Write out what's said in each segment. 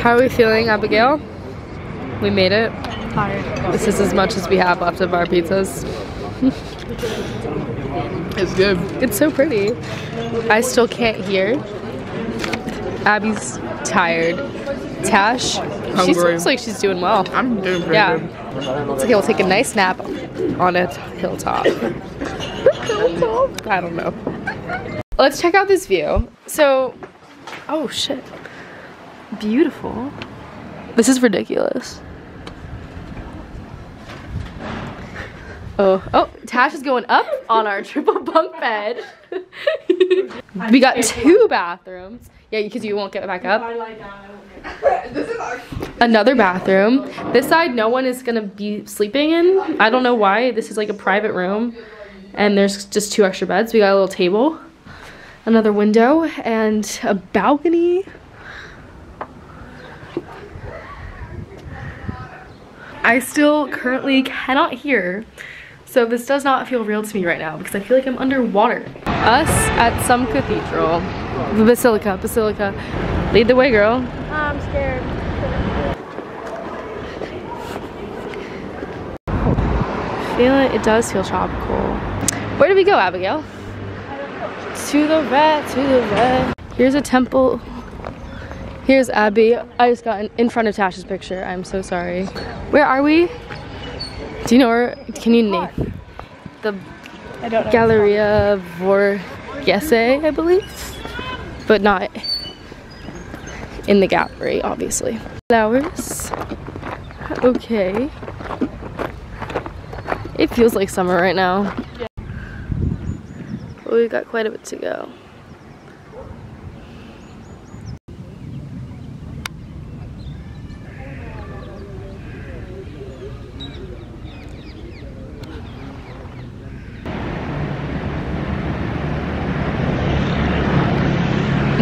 How are we feeling, Abigail? We made it. Tired. This is as much as we have left of our pizzas. It's good. It's so pretty. I still can't hear. Abby's tired. Tash, she Hungry. looks like she's doing well. I'm doing pretty Yeah. good. It's okay, we'll take a nice nap on a hilltop. hilltop. I don't know. Let's check out this view. So, oh shit. Beautiful. This is ridiculous. Oh, oh, Tash is going up on our triple bunk bed. we got two bathrooms. Yeah, because you won't get back up. Another bathroom. This side, no one is gonna be sleeping in. I don't know why. This is like a private room, and there's just two extra beds. We got a little table, another window, and a balcony. I still currently cannot hear, so this does not feel real to me right now because I feel like I'm underwater. Us at some cathedral, the basilica, basilica. Lead the way, girl. I'm scared. Feel it, it does feel tropical. Where did we go, Abigail? To the red, to the red. Here's a temple. Here's Abby. I just got in, in front of Tasha's picture. I'm so sorry. Where are we? Do you know where? Can you name the I don't know. Galleria Borghese, I believe, but not in the gallery, obviously. Flowers. Okay. It feels like summer right now. But we've got quite a bit to go.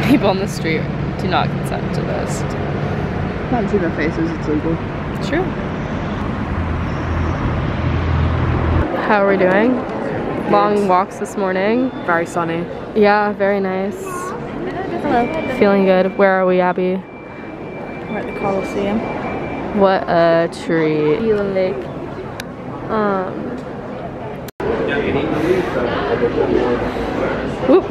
People on the street do not consent to this. Can't see their faces, it's legal. True. How are we doing? Long walks this morning. Very sunny. Yeah, very nice. Hello. Feeling good. Where are we, Abby? We're at the Coliseum. What a treat. Feeling like, um, whoop.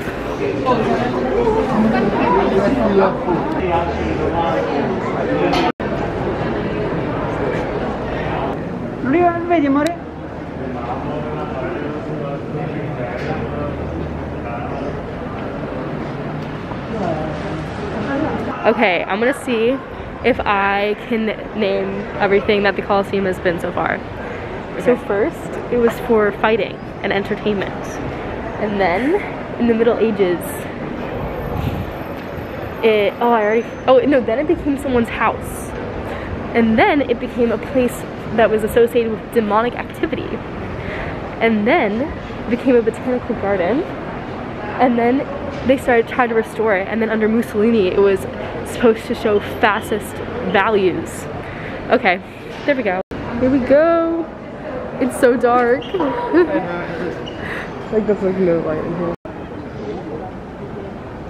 Vedi amore? Okay, I'm gonna see if I can name everything that the Coliseum has been so far. So first, it was for fighting and entertainment. And then, in the Middle Ages, it, oh, I already, oh, no, then it became someone's house. And then it became a place that was associated with demonic activity. And then it became a botanical garden. And then they started trying to restore it. And then under Mussolini, it was supposed to show fascist values. Okay, there we go. Here we go. It's so dark. Like there's like no light in here.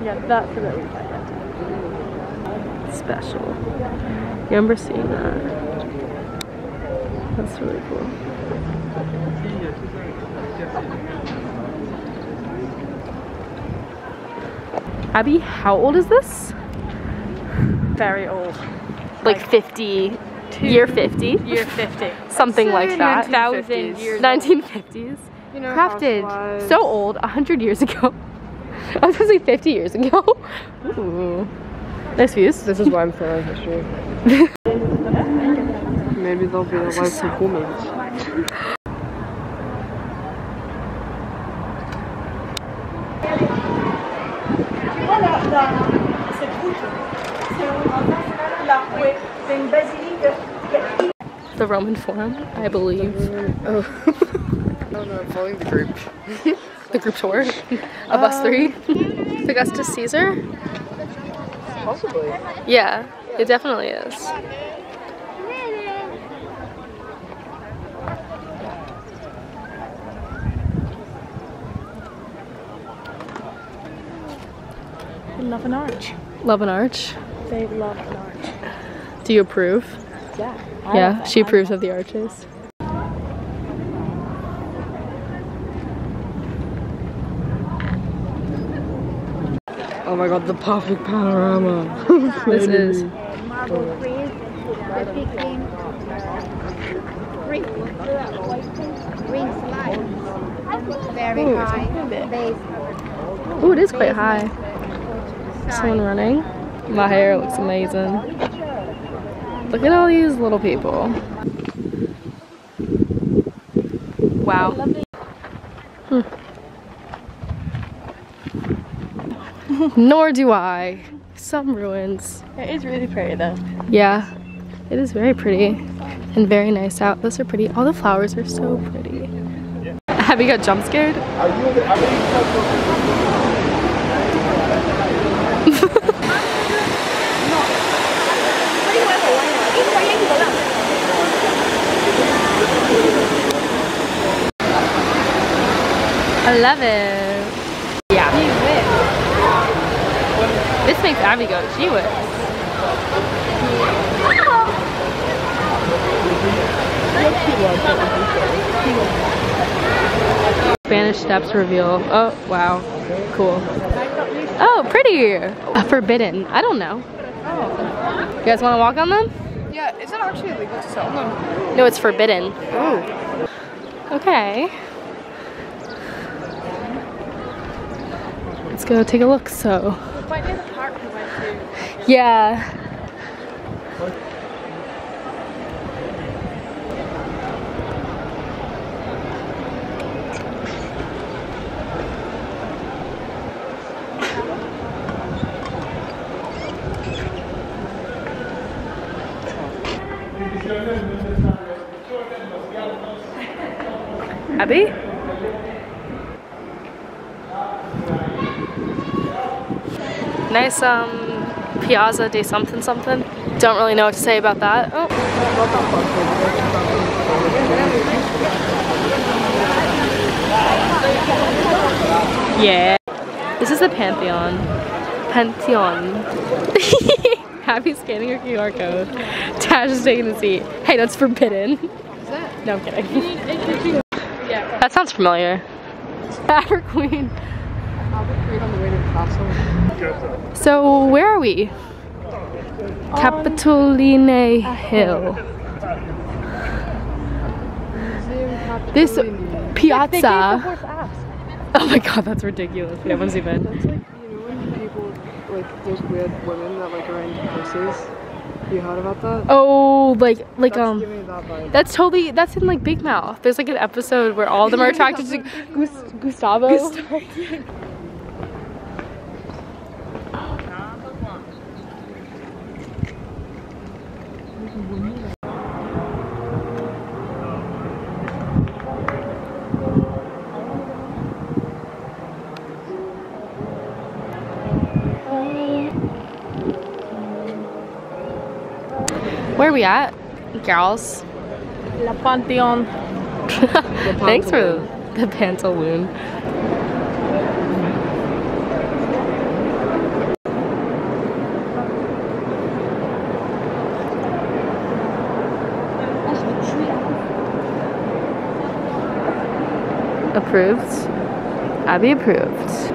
yeah, that's really special. You remember seeing that? That's really cool. Abby, how old is this? Very old. Like 50, year 50? Year 50. Something like that. Thousand years. 1950s. You know, Crafted housewives. so old, 100 years ago. I was gonna say 50 years ago. Ooh. Nice views. This is why I'm feeling history. Maybe they'll be the life performance. Voilà, The Roman Forum, I believe. Oh. oh no, I'm following the group. The group tour of us three. It's Augustus Caesar? Possibly. Yeah, it definitely is. They love an arch. Love an arch. They love an arch. Do you approve? Yeah. Yeah, she approves of the arches. Oh my god, the perfect panorama. This is Marble queen, the picking, ring, ring slide, very Ooh, high base. Oh, it is quite high. Someone running. My hair looks amazing. Look at all these little people. Wow. Hmm. Nor do I. Some ruins. It is really pretty though. Yeah, it is very pretty and very nice out. Those are pretty. All the flowers are so pretty. Have you got jump scared? I love it. Yeah. This makes Abby go, gee whiz. Spanish Steps reveal. Oh, wow. Cool. Oh, pretty. Uh, forbidden. I don't know. You guys want to walk on them? Yeah, is it actually illegal to sell them? No, it's forbidden. Oh. Okay. Go take a look. So, the park we went to. yeah. Abby? Nice um Piazza de something something. Don't really know what to say about that. Oh. Yeah. This is the Pantheon. Pantheon. Happy scanning your QR code. Tash is taking the seat. Hey, that's forbidden. Is that? No, I'm kidding. That sounds familiar. Albert Queen. So where are we? Capitoline Hill. This piazza. Oh my god, that's ridiculous. We haven't even. That's like, you know when people, like, those weird women that like are into horses? You heard about that? Oh, like like That's um. that. That's totally. That's in like Big Mouth. There's like an episode where all of them are attracted to Gus- Gustavo. Where are we at, gals? La Pantheon. Thanks for the pantaloon. Approved. Abby approved.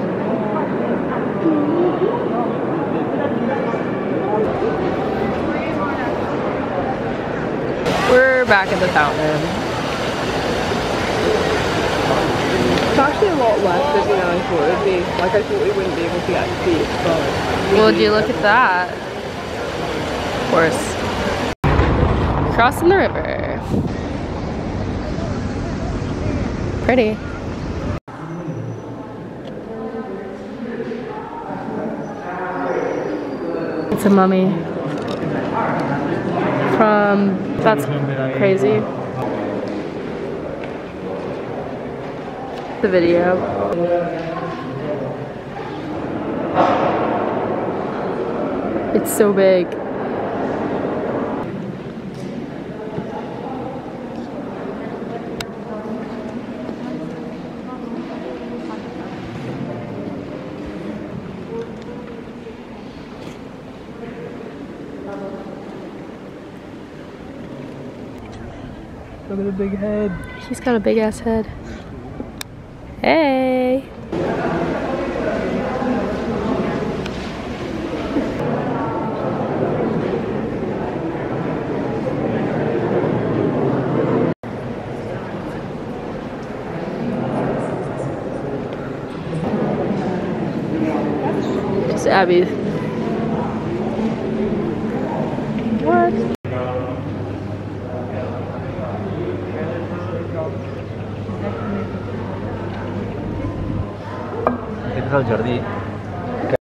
We're back at the fountain. It's actually a lot less busy than I thought it would be. Like, I thought we wouldn't be able to get a seat, but... Well, you look at that? Of course. Crossing the river. Pretty. It's a mummy. From, that's crazy. The video. It's so big. Look at the big head. He's got a big ass head. Hey. Abby. Jordi.